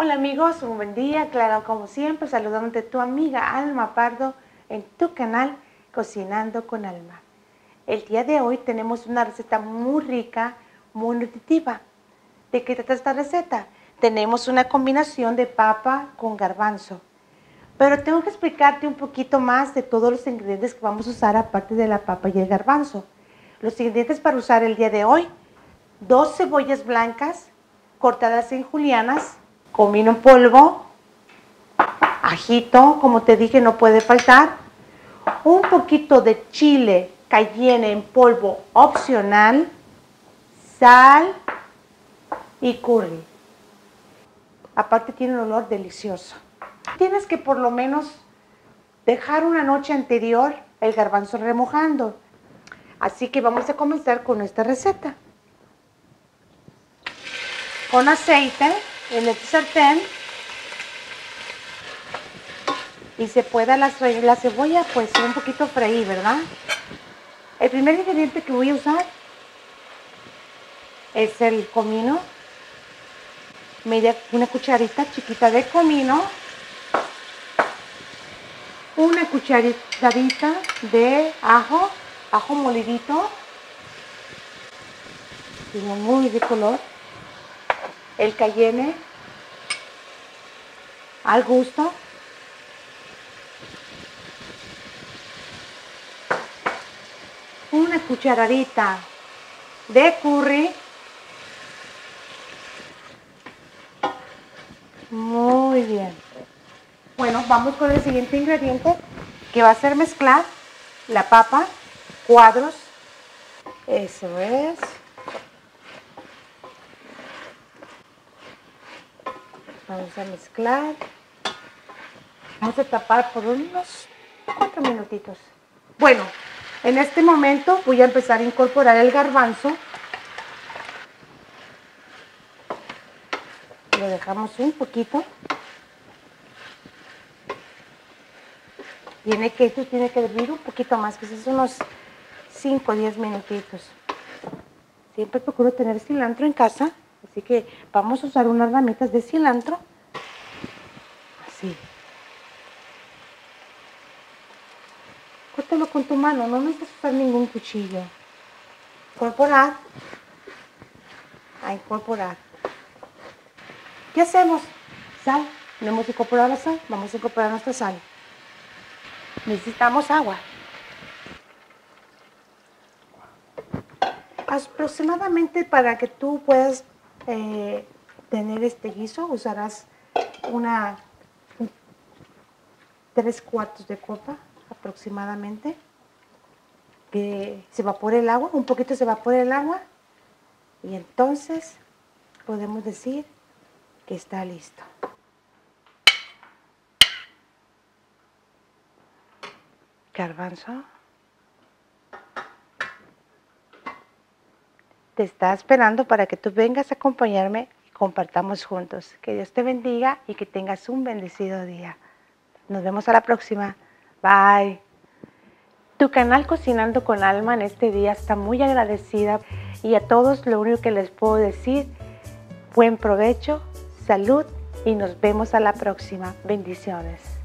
Hola amigos, un buen día, claro como siempre, saludándote tu amiga Alma Pardo en tu canal Cocinando con Alma. El día de hoy tenemos una receta muy rica, muy nutritiva. ¿De qué trata esta receta? Tenemos una combinación de papa con garbanzo. Pero tengo que explicarte un poquito más de todos los ingredientes que vamos a usar aparte de la papa y el garbanzo. Los ingredientes para usar el día de hoy, dos cebollas blancas cortadas en julianas, comino en polvo, ajito, como te dije, no puede faltar, un poquito de chile cayenne en polvo opcional, sal y curry. Aparte tiene un olor delicioso. Tienes que por lo menos dejar una noche anterior el garbanzo remojando. Así que vamos a comenzar con esta receta. Con aceite en este sartén y se pueda la, la cebolla pues un poquito freír, ¿verdad? El primer ingrediente que voy a usar es el comino, media, una cucharita chiquita de comino, una cucharadita de ajo, ajo molidito, muy de color, el cayenne al gusto. Una cucharadita de curry. Muy bien. Bueno, vamos con el siguiente ingrediente que va a ser mezclar la papa, cuadros. Eso es. Vamos a mezclar. Vamos a tapar por unos cuatro minutitos. Bueno, en este momento voy a empezar a incorporar el garbanzo. Lo dejamos un poquito. Tiene que, esto tiene que hervir un poquito más, que es unos 5 o 10 minutitos. Siempre procuro tener cilantro en casa. Así que vamos a usar unas ramitas de cilantro. Así. Córtalo con tu mano, no necesitas usar ningún cuchillo. Incorporar. A incorporar. ¿Qué hacemos? Sal. No hemos incorporado la sal. Vamos a incorporar nuestra sal. Necesitamos agua. Aproximadamente para que tú puedas eh, tener este guiso usarás una tres cuartos de copa aproximadamente que se evapore el agua, un poquito se evapore el agua y entonces podemos decir que está listo. Garbanzo. Te está esperando para que tú vengas a acompañarme y compartamos juntos. Que Dios te bendiga y que tengas un bendecido día. Nos vemos a la próxima. Bye. Tu canal Cocinando con Alma en este día está muy agradecida y a todos lo único que les puedo decir, buen provecho, salud y nos vemos a la próxima. Bendiciones.